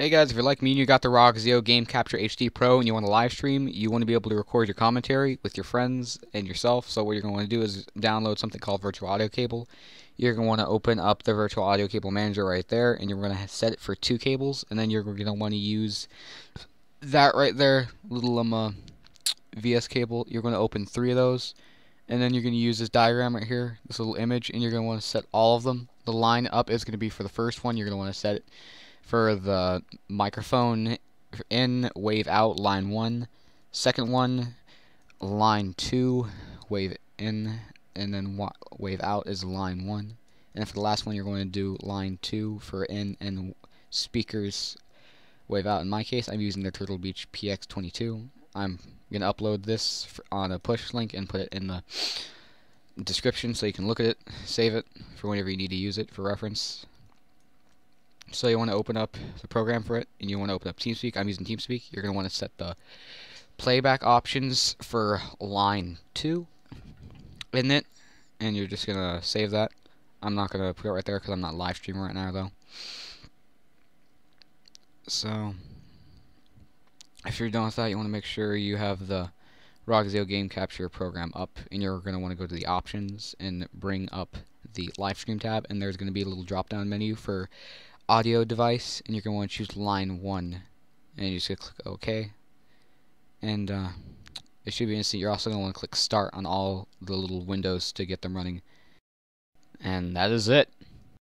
Hey guys, if you're like me and you got the Roxio Game Capture HD Pro and you want to live stream, you want to be able to record your commentary with your friends and yourself. So what you're going to want to do is download something called Virtual Audio Cable. You're going to want to open up the Virtual Audio Cable Manager right there, and you're going to set it for two cables, and then you're going to want to use that right there, little um, uh, VS cable. You're going to open three of those, and then you're going to use this diagram right here, this little image, and you're going to want to set all of them. The line up is going to be for the first one. You're going to want to set it for the microphone in wave out line 1 second one line 2 wave in and then wave out is line 1 and for the last one you're going to do line 2 for in and speakers wave out. In my case I'm using the Turtle Beach PX22 I'm going to upload this on a push link and put it in the description so you can look at it save it for whenever you need to use it for reference so you want to open up the program for it, and you want to open up TeamSpeak. I'm using TeamSpeak. You're going to want to set the playback options for line 2 in it, and you're just going to save that. I'm not going to put it right there because I'm not live streaming right now, though. So, if you're done with that, you want to make sure you have the Roxio Game Capture program up, and you're going to want to go to the options and bring up the live stream tab, and there's going to be a little drop down menu for audio device, and you're going to want to choose line 1. And you just click OK. And uh, it should be instant. You're also going to want to click Start on all the little windows to get them running. And that is it.